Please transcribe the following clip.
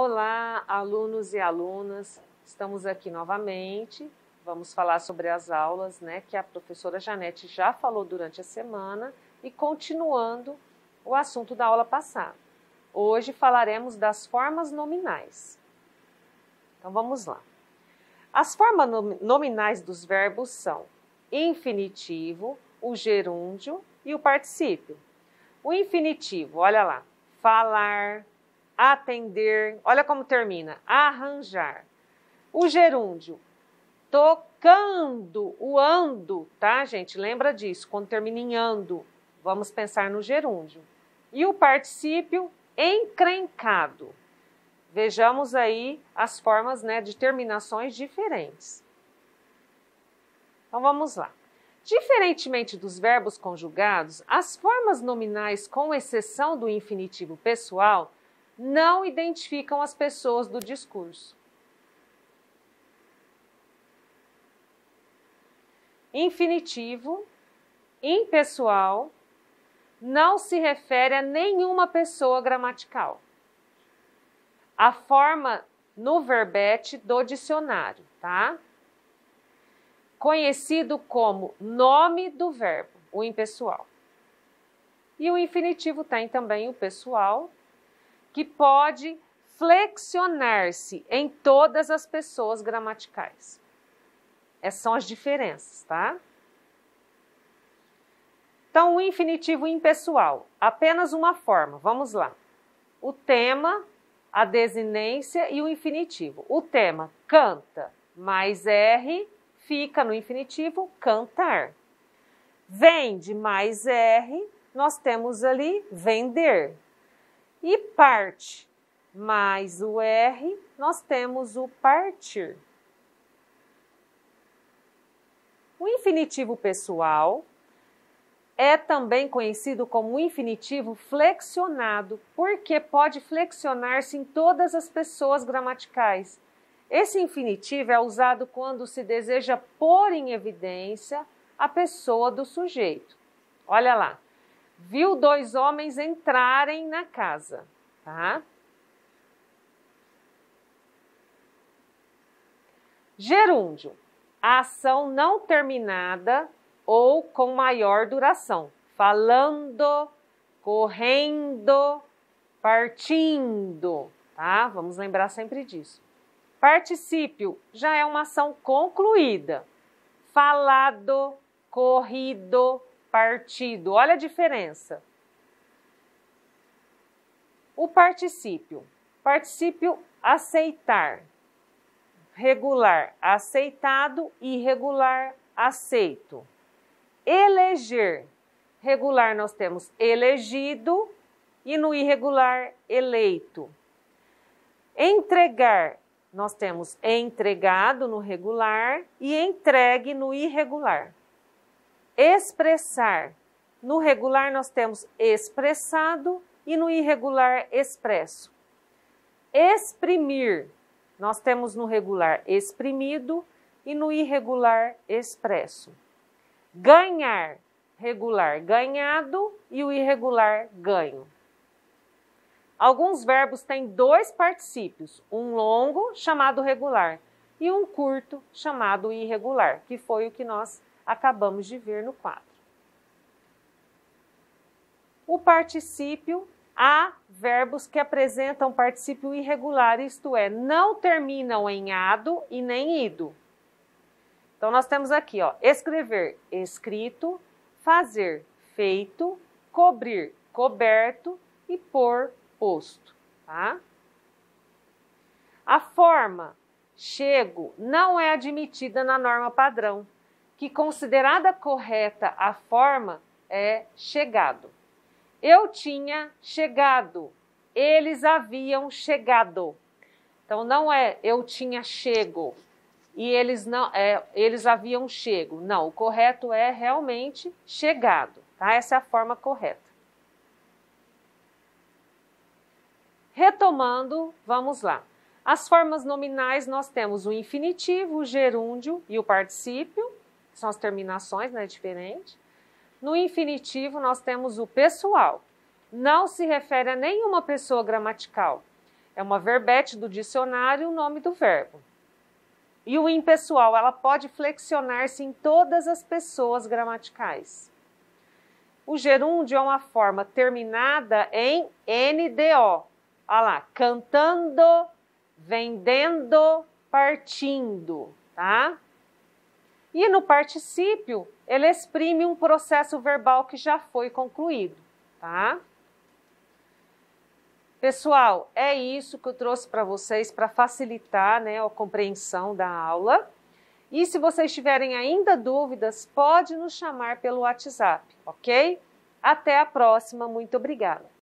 Olá, alunos e alunas. Estamos aqui novamente. Vamos falar sobre as aulas, né, que a professora Janete já falou durante a semana e continuando o assunto da aula passada. Hoje falaremos das formas nominais. Então vamos lá. As formas nominais dos verbos são infinitivo, o gerúndio e o particípio. O infinitivo, olha lá, falar, atender, olha como termina, arranjar. O gerúndio, tocando, o ando, tá, gente? Lembra disso, quando termina em ando, vamos pensar no gerúndio. E o particípio, encrencado. Vejamos aí as formas né, de terminações diferentes. Então vamos lá. Diferentemente dos verbos conjugados, as formas nominais, com exceção do infinitivo pessoal, não identificam as pessoas do discurso. Infinitivo, impessoal, não se refere a nenhuma pessoa gramatical. A forma no verbete do dicionário, tá? conhecido como nome do verbo, o impessoal. E o infinitivo tem também o pessoal, que pode flexionar-se em todas as pessoas gramaticais. Essas são as diferenças, tá? Então, o infinitivo impessoal, apenas uma forma. Vamos lá. O tema, a desinência e o infinitivo. O tema canta mais R fica no infinitivo cantar. Vende mais R, nós temos ali vender. E parte mais o R, nós temos o partir. O infinitivo pessoal é também conhecido como infinitivo flexionado, porque pode flexionar-se em todas as pessoas gramaticais esse infinitivo é usado quando se deseja pôr em evidência a pessoa do sujeito. Olha lá. Viu dois homens entrarem na casa, tá? Gerúndio. A ação não terminada ou com maior duração. Falando, correndo, partindo, tá? Vamos lembrar sempre disso. Particípio já é uma ação concluída. Falado, corrido, partido. Olha a diferença. O particípio. Particípio aceitar. Regular, aceitado. Irregular, aceito. Eleger. Regular nós temos elegido e no irregular, eleito. Entregar nós temos entregado no regular e entregue no irregular. Expressar. No regular nós temos expressado e no irregular expresso. Exprimir. Nós temos no regular exprimido e no irregular expresso. Ganhar. Regular ganhado e o irregular ganho. Alguns verbos têm dois particípios, um longo, chamado regular, e um curto, chamado irregular, que foi o que nós acabamos de ver no quadro. O particípio, há verbos que apresentam particípio irregular, isto é, não terminam em ado e nem ido. Então, nós temos aqui, ó, escrever, escrito, fazer, feito, cobrir, coberto e pôr, posto, tá? A forma chego não é admitida na norma padrão, que considerada correta a forma é chegado. Eu tinha chegado, eles haviam chegado. Então não é eu tinha chego e eles não é, eles haviam chego. Não, o correto é realmente chegado, tá? Essa é a forma correta. Retomando, vamos lá. As formas nominais nós temos o infinitivo, o gerúndio e o particípio, são as terminações, né, diferente. No infinitivo nós temos o pessoal. Não se refere a nenhuma pessoa gramatical. é uma verbete do dicionário, o nome do verbo. E o impessoal, ela pode flexionar-se em todas as pessoas gramaticais. O gerúndio é uma forma terminada em NDO. Olha lá, cantando, vendendo, partindo, tá? E no particípio, ele exprime um processo verbal que já foi concluído, tá? Pessoal, é isso que eu trouxe para vocês para facilitar né, a compreensão da aula. E se vocês tiverem ainda dúvidas, pode nos chamar pelo WhatsApp, ok? Até a próxima, muito obrigada.